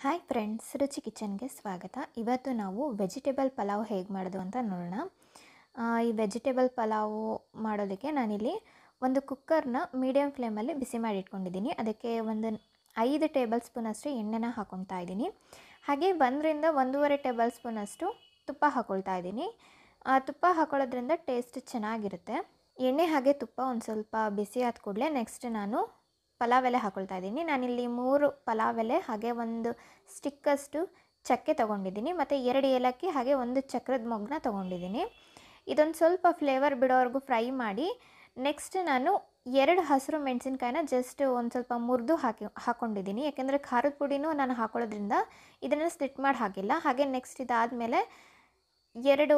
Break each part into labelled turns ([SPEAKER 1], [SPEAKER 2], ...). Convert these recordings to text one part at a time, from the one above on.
[SPEAKER 1] Hi friends ರುಚಿ ಕಿಚನ್ಗೆ ಸ್ವಾಗತ. ಇವತ್ತು ನಾವು ವೆಜಿಟೇಬಲ್ ಪಲಾವ್ ಹೇಗೆ ಮಾಡೋದು ಅಂತ ನೋಡೋಣ. ಈ ವೆಜಿಟೇಬಲ್ ಪಲಾವ್ ಮಾಡೋದಕ್ಕೆ ನಾನಿಲ್ಲಿ ಒಂದು ಕುಕ್ಕರ್ನ ಮೀಡಿಯಮ್ ಫ್ಲೇಮಲ್ಲಿ ಬಿಸಿ ಮಾಡಿ ಇಟ್ಕೊಂಡಿದ್ದೀನಿ. ಅದಕ್ಕೆ ಒಂದು ಐದು ಟೇಬಲ್ ಸ್ಪೂನಷ್ಟು ಎಣ್ಣೆನ ಹಾಕ್ಕೊಳ್ತಾ ಇದ್ದೀನಿ. ಹಾಗೆ ಒಂದರಿಂದ ಒಂದೂವರೆ ಟೇಬಲ್ ಸ್ಪೂನಷ್ಟು ತುಪ್ಪ ಹಾಕ್ಕೊಳ್ತಾ ಇದ್ದೀನಿ. ಆ, ತುಪ್ಪ ಹಾಕೊಳ್ಳೋದ್ರಿಂದ ಟೇಸ್ಟ್ ಚೆನ್ನಾಗಿರುತ್ತೆ. ಎಣ್ಣೆ ಹಾಗೆ ತುಪ್ಪ ಒಂದು ಸ್ವಲ್ಪ ಬಿಸಿ ಆದ ಕೂಡಲೇ ನೆಕ್ಸ್ಟ್ ನಾನು ಪಲಾವ್ ಎಲೆ ಹಾಕೊಳ್ತಾ ಇದ್ದೀನಿ. ನಾನಿಲ್ಲಿ ಮೂರು ಪಲಾವ್ ಎಲೆ ಹಾಗೆ ಒಂದು ಸ್ಟಿಕ್ಕಷ್ಟು ಚಕ್ಕೆ ತೊಗೊಂಡಿದ್ದೀನಿ. ಮತ್ತು ಎರಡು ಏಲಕ್ಕಿ, ಹಾಗೆ ಒಂದು ಚಕ್ರದ ಮೊಗ್ಗನ್ನ ತೊಗೊಂಡಿದ್ದೀನಿ. ಇದೊಂದು ಸ್ವಲ್ಪ ಫ್ಲೇವರ್ ಬಿಡೋವರೆಗೂ ಫ್ರೈ ಮಾಡಿ, ನೆಕ್ಸ್ಟ್ ನಾನು ಎರಡು ಹಸಿರು ಮೆಣಸಿನ್ಕಾಯಿನ ಜಸ್ಟ್ ಒಂದು ಸ್ವಲ್ಪ ಮುರಿದು ಹಾಕಿ ಹಾಕ್ಕೊಂಡಿದ್ದೀನಿ ಯಾಕೆಂದರೆ ಖಾರದ ಪುಡಿನೂ ನಾನು ಹಾಕೊಳ್ಳೋದ್ರಿಂದ ಇದನ್ನು ಸ್ಲಿಟ್ ಮಾಡಿ ಹಾಕಿಲ್ಲ. ಹಾಗೆ ನೆಕ್ಸ್ಟ್ ಇದಾದಮೇಲೆ ಎರಡು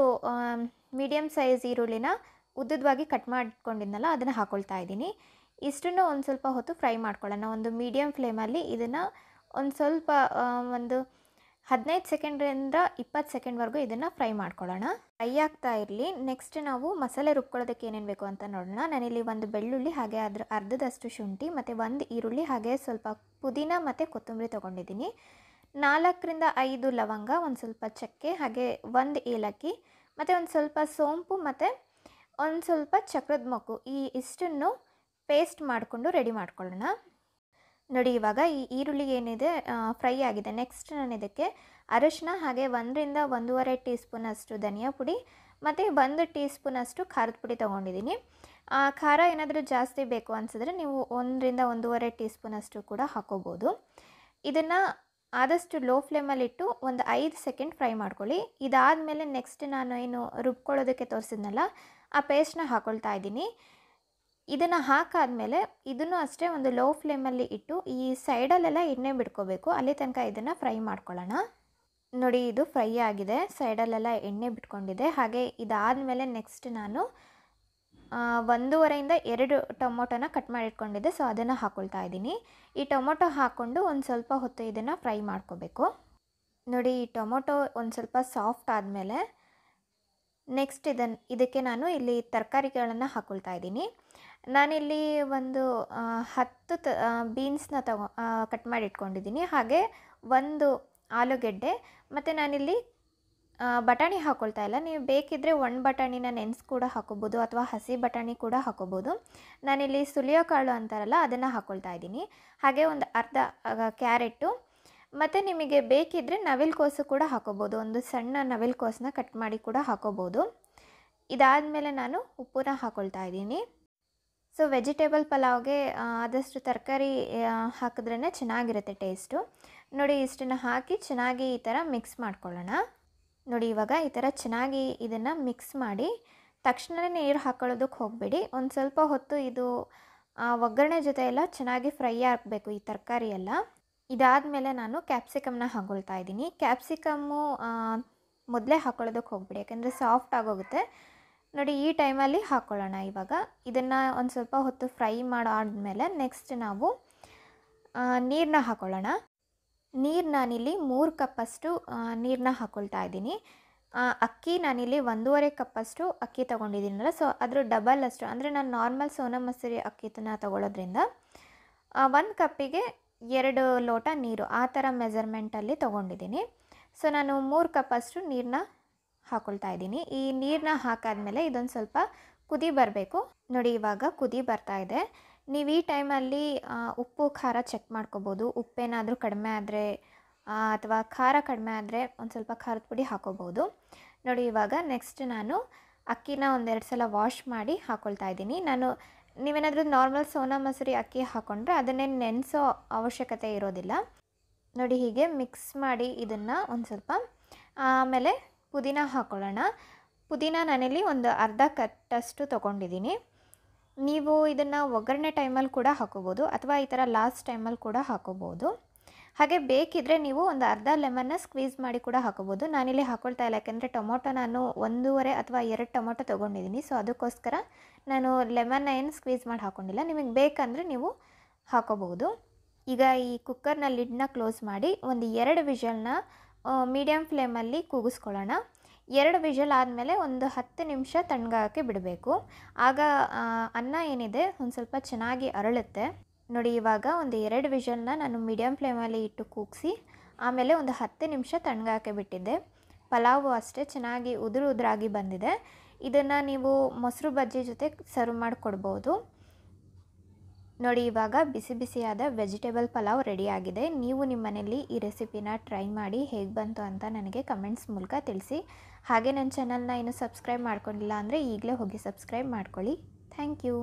[SPEAKER 1] ಮೀಡಿಯಮ್ ಸೈಜ್ ಈರುಳ್ಳಿನ ಉದ್ದದವಾಗಿ ಕಟ್ ಮಾಡ್ಕೊಂಡಿದ್ನಲ್ಲ, ಅದನ್ನು ಹಾಕ್ಕೊಳ್ತಾ ಇದ್ದೀನಿ. ಇಷ್ಟನ್ನು ಒಂದು ಸ್ವಲ್ಪ ಹೊತ್ತು ಫ್ರೈ ಮಾಡ್ಕೊಳ್ಳೋಣ. ಒಂದು ಮೀಡಿಯಮ್ ಫ್ಲೇಮಲ್ಲಿ ಇದನ್ನು ಒಂದು ಸ್ವಲ್ಪ ಒಂದು ಹದಿನೈದು ಸೆಕೆಂಡ್ರಿಂದ ಇಪ್ಪತ್ತು ಸೆಕೆಂಡ್ವರೆಗೂ ಇದನ್ನು ಫ್ರೈ ಮಾಡ್ಕೊಳ್ಳೋಣ. ಫ್ರೈ ಆಗ್ತಾ ಇರಲಿ. ನೆಕ್ಸ್ಟ್ ನಾವು ಮಸಾಲೆ ರುಬ್ಕೊಳ್ಳೋದಕ್ಕೆ ಏನೇನು ಬೇಕು ಅಂತ ನೋಡೋಣ. ನಾನಿಲ್ಲಿ ಒಂದು ಬೆಳ್ಳುಳ್ಳಿ, ಹಾಗೆ ಅದ್ರ ಅರ್ಧದಷ್ಟು ಶುಂಠಿ, ಮತ್ತು ಒಂದು ಈರುಳ್ಳಿ, ಹಾಗೆ ಸ್ವಲ್ಪ ಪುದೀನ ಮತ್ತು ಕೊತ್ತಂಬರಿ ತೊಗೊಂಡಿದ್ದೀನಿ. ನಾಲ್ಕರಿಂದ ಐದು ಲವಂಗ, ಒಂದು ಸ್ವಲ್ಪ ಚಕ್ಕೆ, ಹಾಗೆ ಒಂದು ಏಲಕ್ಕಿ, ಮತ್ತು ಒಂದು ಸ್ವಲ್ಪ ಸೋಂಪು, ಮತ್ತು ಒಂದು ಸ್ವಲ್ಪ ಚಕ್ರದ ಮೊಗ್ಗು. ಈ ಇಷ್ಟನ್ನು ಪೇಸ್ಟ್ ಮಾಡಿಕೊಂಡು ರೆಡಿ ಮಾಡ್ಕೊಳ್ಳೋಣ. ನೋಡಿ, ಇವಾಗ ಈ ಈರುಳ್ಳಿ ಏನಿದೆ ಫ್ರೈ ಆಗಿದೆ. ನೆಕ್ಸ್ಟ್ ನಾನು ಇದಕ್ಕೆ ಅರಶಿನ ಹಾಗೆ ಒಂದರಿಂದ ಒಂದೂವರೆ ಟೀ ಸ್ಪೂನಷ್ಟು ಧನಿಯಾ ಪುಡಿ ಮತ್ತು ಒಂದು ಟೀ ಸ್ಪೂನಷ್ಟು ಖಾರದ ಪುಡಿ ತೊಗೊಂಡಿದ್ದೀನಿ. ಖಾರ ಏನಾದರೂ ಜಾಸ್ತಿ ಬೇಕು ಅನಿಸಿದ್ರೆ ನೀವು ಒಂದರಿಂದ ಒಂದೂವರೆ ಟೀ ಸ್ಪೂನಷ್ಟು ಕೂಡ ಹಾಕೋಬೋದು. ಇದನ್ನು ಆದಷ್ಟು ಲೋ ಫ್ಲೇಮಲ್ಲಿಟ್ಟು ಒಂದು ಐದು ಸೆಕೆಂಡ್ ಫ್ರೈ ಮಾಡ್ಕೊಳ್ಳಿ. ಇದಾದಮೇಲೆ ನೆಕ್ಸ್ಟ್ ನಾನು ಏನು ರುಬ್ಕೊಳ್ಳೋದಕ್ಕೆ ತೋರಿಸಿದ್ನಲ್ಲ, ಆ ಪೇಸ್ಟ್ನ ಹಾಕ್ಕೊಳ್ತಾ ಇದ್ದೀನಿ. ಇದನ್ನು ಹಾಕಾದಮೇಲೆ ಇದನ್ನು ಅಷ್ಟೇ ಒಂದು ಲೋ ಫ್ಲೇಮಲ್ಲಿ ಇಟ್ಟು ಈ ಸೈಡಲ್ಲೆಲ್ಲ ಎಣ್ಣೆ ಬಿಟ್ಕೋಬೇಕು. ಅಲ್ಲಿ ತನಕ ಇದನ್ನು ಫ್ರೈ ಮಾಡ್ಕೊಳ್ಳೋಣ. ನೋಡಿ, ಇದು ಫ್ರೈ ಆಗಿದೆ. ಸೈಡಲ್ಲೆಲ್ಲ ಎಣ್ಣೆ ಬಿಟ್ಕೊಂಡಿದೆ. ಹಾಗೆ ಇದಾದಮೇಲೆ ನೆಕ್ಸ್ಟ್ ನಾನು ಒಂದೂವರೆಯಿಂದ ಎರಡು ಟೊಮೊಟೊನ ಕಟ್ ಮಾಡಿಟ್ಕೊಂಡಿದ್ದೆ. ಸೊ ಅದನ್ನು ಹಾಕ್ಕೊಳ್ತಾ ಇದ್ದೀನಿ. ಈ ಟೊಮೊಟೊ ಹಾಕ್ಕೊಂಡು ಒಂದು ಸ್ವಲ್ಪ ಹೊತ್ತು ಇದನ್ನು ಫ್ರೈ ಮಾಡ್ಕೋಬೇಕು. ನೋಡಿ, ಈ ಟೊಮೊಟೊ ಒಂದು ಸ್ವಲ್ಪ ಸಾಫ್ಟ್ ಆದಮೇಲೆ ನೆಕ್ಸ್ಟ್ ಇದನ್ನು ಇದಕ್ಕೆ ನಾನು ಇಲ್ಲಿ ತರಕಾರಿಗಳನ್ನು ಹಾಕ್ಕೊಳ್ತಾ ಇದ್ದೀನಿ. ನಾನಿಲ್ಲಿ ಒಂದು ಹತ್ತು ತ ಬೀನ್ಸ್ನ ತಗೊ ಕಟ್ ಮಾಡಿ ಇಟ್ಕೊಂಡಿದ್ದೀನಿ ಹಾಗೆ ಒಂದು ಆಲೂಗೆಡ್ಡೆ, ಮತ್ತು ನಾನಿಲ್ಲಿ ಬಟಾಣಿ ಹಾಕ್ಕೊಳ್ತಾ ಇಲ್ಲ. ನೀವು ಬೇಕಿದ್ದರೆ ಒಣ ಬಟಾಣಿನ ನೆನೆಸಿ ಕೂಡ ಹಾಕೋಬೋದು ಅಥವಾ ಹಸಿ ಬಟಾಣಿ ಕೂಡ ಹಾಕೋಬೋದು. ನಾನಿಲ್ಲಿ ಸುಲಿಯೋ ಕಾಳು ಅಂತಾರಲ್ಲ, ಅದನ್ನು ಹಾಕ್ಕೊಳ್ತಾ ಇದ್ದೀನಿ. ಹಾಗೆ ಒಂದು ಅರ್ಧ ಕ್ಯಾರೆಟು. ಮತ್ತು ನಿಮಗೆ ಬೇಕಿದ್ದರೆ ನವಿಲ್ಕೋಸು ಕೂಡ ಹಾಕೋಬೋದು. ಒಂದು ಸಣ್ಣ ನವಿಲ್ಕೋಸನ್ನ ಕಟ್ ಮಾಡಿ ಕೂಡ ಹಾಕೋಬೋದು. ಇದಾದಮೇಲೆ ನಾನು ಉಪ್ಪನ್ನ ಹಾಕ್ಕೊಳ್ತಾ ಇದ್ದೀನಿ. ಸೊ ವೆಜಿಟೇಬಲ್ ಪಲಾವ್ಗೆ ಆದಷ್ಟು ತರಕಾರಿ ಹಾಕಿದ್ರೇ ಚೆನ್ನಾಗಿರುತ್ತೆ ಟೇಸ್ಟು ನೋಡಿ, ಇಷ್ಟನ್ನು ಹಾಕಿ ಚೆನ್ನಾಗಿ ಈ ಥರ ಮಿಕ್ಸ್ ಮಾಡ್ಕೊಳ್ಳೋಣ. ನೋಡಿ, ಇವಾಗ ಈ ಥರ ಚೆನ್ನಾಗಿ ಇದನ್ನು ಮಿಕ್ಸ್ ಮಾಡಿ ತಕ್ಷಣವೇ ನೀರು ಹಾಕೊಳ್ಳೋದಕ್ಕೆ ಹೋಗಬೇಡಿ. ಒಂದು ಸ್ವಲ್ಪ ಹೊತ್ತು ಇದು ಒಗ್ಗರಣೆ ಜೊತೆ ಎಲ್ಲ ಚೆನ್ನಾಗಿ ಫ್ರೈ ಆಗಬೇಕು ಈ ತರಕಾರಿ ಎಲ್ಲ. ಇದಾದಮೇಲೆ ನಾನು ಕ್ಯಾಪ್ಸಿಕಮ್ನ ಹಾಕೊಳ್ತಾ ಇದ್ದೀನಿ. ಕ್ಯಾಪ್ಸಿಕಮ್ಮು ಮೊದಲೇ ಹಾಕೊಳ್ಳೋದಕ್ಕೆ ಹೋಗ್ಬೇಡಿ. ಯಾಕೆಂದರೆ ಸಾಫ್ಟ್ ಆಗೋಗುತ್ತೆ. ನೋಡಿ, ಈ ಟೈಮಲ್ಲಿ ಹಾಕ್ಕೊಳ್ಳೋಣ ಇವಾಗ. ಇದನ್ನು ಒಂದು ಸ್ವಲ್ಪ ಹೊತ್ತು ಫ್ರೈ ಮಾಡಾದ್ಮೇಲೆ ನೆಕ್ಸ್ಟ್ ನಾವು ನೀರನ್ನ ಹಾಕ್ಕೊಳ್ಳೋಣ ನೀರು ನಾನಿಲ್ಲಿ ಮೂರು ಕಪ್ಪಷ್ಟು ನೀರನ್ನ ಹಾಕ್ಕೊಳ್ತಾ ಇದ್ದೀನಿ. ಅಕ್ಕಿ ನಾನಿಲ್ಲಿ ಒಂದೂವರೆ ಕಪ್ಪಷ್ಟು ಅಕ್ಕಿ ತೊಗೊಂಡಿದ್ದೀನಲ್ಲ, ಸೊ ಅದ್ರ ಡಬಲ್ ಅಷ್ಟು. ಅಂದರೆ ನಾನು ನಾರ್ಮಲ್ ಸೋನಾ ಮಸೂರಿ ಅಕ್ಕಿತನ ತೊಗೊಳೋದ್ರಿಂದ ಒಂದು ಕಪ್ಪಿಗೆ ಎರಡು ಲೋಟ ನೀರು ಆ ಥರ ಮೆಜರ್ಮೆಂಟಲ್ಲಿ ತೊಗೊಂಡಿದ್ದೀನಿ. ಸೊ ನಾನು ಮೂರು ಕಪ್ಪಷ್ಟು ನೀರನ್ನ ಹಾಕ್ಕೊಳ್ತಾ ಇದ್ದೀನಿ. ಈ ನೀರನ್ನ ಹಾಕಾದ್ಮೇಲೆ ಇದೊಂದು ಸ್ವಲ್ಪ ಕುದಿ ಬರಬೇಕು. ನೋಡಿ, ಇವಾಗ ಕುದಿ ಬರ್ತಾ ಇದೆ. ನೀವು ಈ ಟೈಮಲ್ಲಿ ಉಪ್ಪು, ಖಾರ ಚೆಕ್ ಮಾಡ್ಕೋಬೋದು. ಉಪ್ಪೇನಾದರೂ ಕಡಿಮೆ ಆದರೆ ಅಥವಾ ಖಾರ ಕಡಿಮೆ ಆದರೆ ಒಂದು ಸ್ವಲ್ಪ ಖಾರದ ಪುಡಿ ಹಾಕೋಬೋದು. ನೋಡಿ, ಇವಾಗ ನೆಕ್ಸ್ಟ್ ನಾನು ಅಕ್ಕಿನ ಒಂದೆರಡು ಸಲ ವಾಶ್ ಮಾಡಿ ಹಾಕ್ಕೊಳ್ತಾ ಇದ್ದೀನಿ. ನಾನು, ನೀವೇನಾದರೂ ನಾರ್ಮಲ್ ಸೋನಾ ಮಸೂರಿ ಅಕ್ಕಿ ಹಾಕ್ಕೊಂಡ್ರೆ ಅದನ್ನೇ ನೆನೆಸೋ ಅವಶ್ಯಕತೆ ಇರೋದಿಲ್ಲ. ನೋಡಿ, ಹೀಗೆ ಮಿಕ್ಸ್ ಮಾಡಿ ಇದನ್ನು ಒಂದು ಸ್ವಲ್ಪ, ಆಮೇಲೆ ಪುದೀನ ಹಾಕ್ಕೊಳ್ಳೋಣ ಪುದೀನ ನಾನಿಲ್ಲಿ ಒಂದು ಅರ್ಧ ಕಟ್ಟಷ್ಟು ತೊಗೊಂಡಿದ್ದೀನಿ. ನೀವು ಇದನ್ನು ಒಗ್ಗರಣೆ ಟೈಮಲ್ಲಿ ಕೂಡ ಹಾಕೋಬೋದು ಅಥವಾ ಈ ಥರ ಲಾಸ್ಟ್ ಟೈಮಲ್ಲಿ ಕೂಡ ಹಾಕೋಬೋದು. ಹಾಗೆ ಬೇಕಿದ್ದರೆ ನೀವು ಒಂದು ಅರ್ಧ ಲೆಮನ್ನ ಸ್ಕ್ವೀಸ್ ಮಾಡಿ ಕೂಡ ಹಾಕೋಬೋದು. ನಾನಿಲ್ಲಿ ಹಾಕ್ಕೊಳ್ತಾ ಇಲ್ಲ, ಯಾಕೆಂದರೆ ಟೊಮೊಟೊ ನಾನು ಒಂದೂವರೆ ಅಥವಾ ಎರಡು ಟೊಮೊಟೊ ತೊಗೊಂಡಿದ್ದೀನಿ. ಸೊ ಅದಕ್ಕೋಸ್ಕರ ನಾನು ಲೆಮನ್ನ ಏನು ಸ್ಕ್ವೀಸ್ ಮಾಡಿ ಹಾಕೊಂಡಿಲ್ಲ. ನಿಮಗೆ ಬೇಕಂದರೆ ನೀವು ಹಾಕೋಬಹುದು ಈಗ ಈ ಕುಕ್ಕರ್ನ ಲಿಡ್ನ ಕ್ಲೋಸ್ ಮಾಡಿ ಒಂದು ಎರಡು ವಿಷಲ್ನ ಮೀಡಿಯಮ್ ಫ್ಲೇಮಲ್ಲಿ ಕೂಗಿಸ್ಕೊಳ್ಳೋಣ. ಎರಡು ವಿಷಲ್ ಆದಮೇಲೆ ಒಂದು ಹತ್ತು ನಿಮಿಷ ತಣ್ಣಗಾಗಕ್ಕೆ ಬಿಡಬೇಕು. ಆಗ ಅನ್ನ ಏನಿದೆ, ಒಂದು ಸ್ವಲ್ಪ ಚೆನ್ನಾಗಿ ಅರಳುತ್ತೆ. ನೋಡಿ, ಇವಾಗ ಒಂದು ಎರಡು ವಿಷಲ್ನ ನಾನು ಮೀಡಿಯಮ್ ಫ್ಲೇಮಲ್ಲಿ ಇಟ್ಟು ಕೂಗಿಸಿ, ಆಮೇಲೆ ಒಂದು ಹತ್ತು ನಿಮಿಷ ತಣ್ಣಗಾಕೆ ಬಿಟ್ಟಿದ್ದೆ. ಪಲಾವು ಅಷ್ಟೇ ಚೆನ್ನಾಗಿ ಉದುರು ಉದುರಾಗಿ ಬಂದಿದೆ. ಇದನ್ನು ನೀವು ಮೊಸರು ಬಜ್ಜಿ ಜೊತೆ ಸರ್ವ್ ಮಾಡಿ ಕೊಡ್ಬೋದು ನೋಡಿ, ಇವಾಗ ಬಿಸಿ ಬಿಸಿಯಾದ ವೆಜಿಟೇಬಲ್ ಪಲಾವ್ ರೆಡಿಯಾಗಿದೆ. ನೀವು ನಿಮ್ಮ ಮನೇಲಿ ಈ ರೆಸಿಪಿನ ಟ್ರೈ ಮಾಡಿ ಹೇಗೆ ಬಂತು ಅಂತ ನನಗೆ ಕಮೆಂಟ್ಸ್ ಮೂಲಕ ತಿಳಿಸಿ. ಹಾಗೆ ನನ್ನ ಚಾನಲ್ನ ಇನ್ನೂ ಸಬ್ಸ್ಕ್ರೈಬ್ ಮಾಡ್ಕೊಂಡಿಲ್ಲ ಅಂದರೆ ಈಗಲೇ ಹೋಗಿ ಸಬ್ಸ್ಕ್ರೈಬ್ ಮಾಡ್ಕೊಳ್ಳಿ. Thank you.